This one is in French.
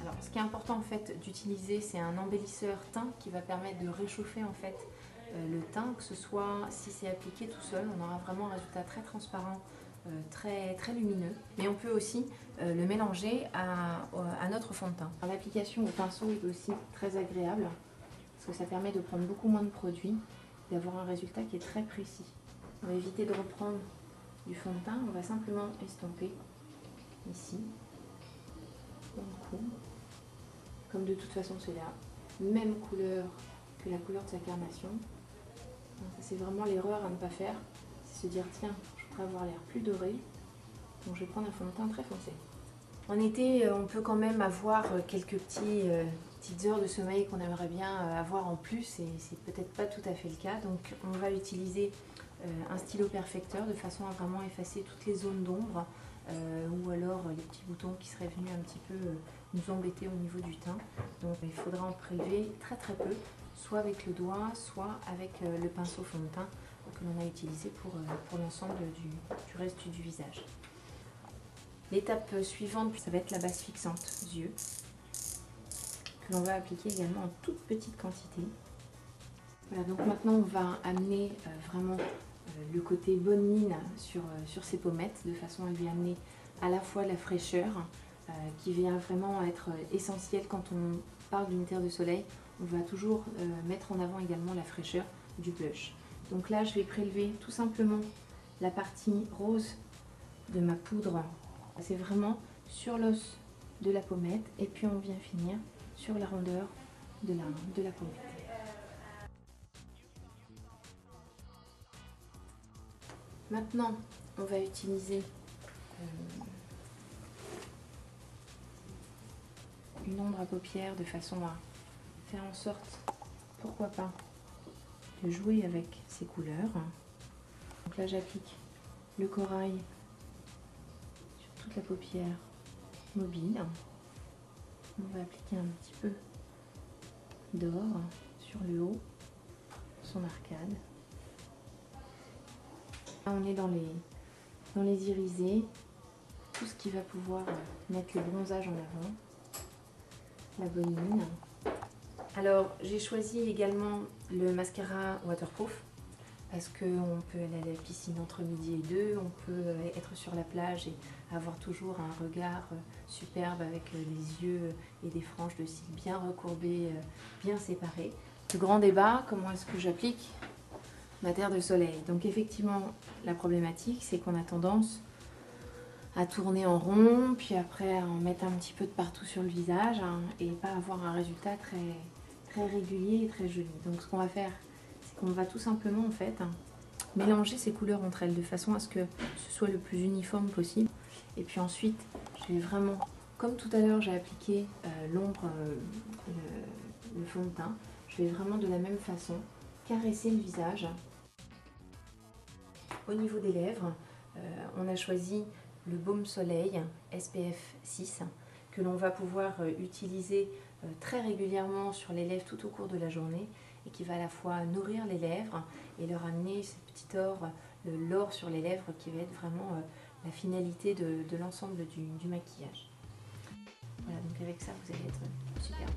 Alors, ce qui est important en fait d'utiliser, c'est un embellisseur teint qui va permettre de réchauffer en fait euh, le teint, que ce soit si c'est appliqué tout seul, on aura vraiment un résultat très transparent, euh, très, très lumineux. Mais on peut aussi euh, le mélanger à, à, notre fond de teint. L'application au pinceau est aussi très agréable parce que ça permet de prendre beaucoup moins de produits, d'avoir un résultat qui est très précis. On va éviter de reprendre du fond de teint, on va simplement estomper ici, comme de toute façon c'est la même couleur que la couleur de sa carnation. C'est vraiment l'erreur à ne pas faire, c'est se dire tiens, je voudrais avoir l'air plus doré, donc je vais prendre un fond de teint très foncé. En été, euh, on peut quand même avoir euh, quelques euh, petites heures de sommeil qu'on aimerait bien avoir en plus, et c'est peut-être pas tout à fait le cas. Donc on va utiliser un stylo perfecteur de façon à vraiment effacer toutes les zones d'ombre, ou alors les petits boutons qui seraient venus un petit peu nous embêter au niveau du teint. Donc il faudra en prélever très très peu, soit avec le doigt, soit avec le pinceau fond de teint que l'on a utilisé pour, l'ensemble du reste du visage. L'étape suivante, ça va être la base fixante yeux, que l'on va appliquer également en toute petite quantité. Voilà, donc maintenant on va amener euh, vraiment euh, le côté bonne mine sur, euh, sur ces pommettes, de façon à lui amener à la fois la fraîcheur, qui vient vraiment être essentielle quand on parle d'une terre de soleil. On va toujours mettre en avant également la fraîcheur du blush. Donc là, je vais prélever tout simplement la partie rose de ma poudre c'est vraiment sur l'os de la pommette et puis on vient finir sur la rondeur de la, de la pommette. Maintenant, on va utiliser euh, une ombre à paupières de façon à faire en sorte, pourquoi pas, de jouer avec ces couleurs. Donc là, j'applique le corail la paupière mobile. On va appliquer un petit peu d'or sur le haut, son arcade. On est dans les, dans les irisés, tout ce qui va pouvoir mettre le bronzage en avant, la bonne mine. Alors, j'ai choisi également le mascara waterproof parce qu'on peut aller à la piscine entre midi et deux, on sur la plage et avoir toujours un regard euh, superbe avec euh, les yeux et des franges de cils bien recourbées, euh, bien séparées. Le grand débat, comment est-ce que j'applique ma terre de soleil? Donc effectivement, la problématique, c'est qu'on a tendance à tourner en rond, puis après à en mettre un petit peu de partout sur le visage hein, et pas avoir un résultat très, très régulier et très joli. Donc ce qu'on va faire, c'est qu'on va tout simplement en fait mélanger ces couleurs entre elles de façon à ce que ce soit le plus uniforme possible. Et puis ensuite, je vais vraiment, comme tout à l'heure j'ai appliqué euh, l'ombre, euh, le, fond de teint, je vais vraiment de la même façon caresser le visage. Au niveau des lèvres, euh, on a choisi le baume soleil SPF 6 que l'on va pouvoir utiliser très régulièrement sur les lèvres tout au cours de la journée et qui va à la fois nourrir les lèvres et leur amener ce petit or, l'or sur les lèvres qui va être vraiment la finalité de, l'ensemble du, du maquillage. Voilà, donc avec ça, vous allez être super.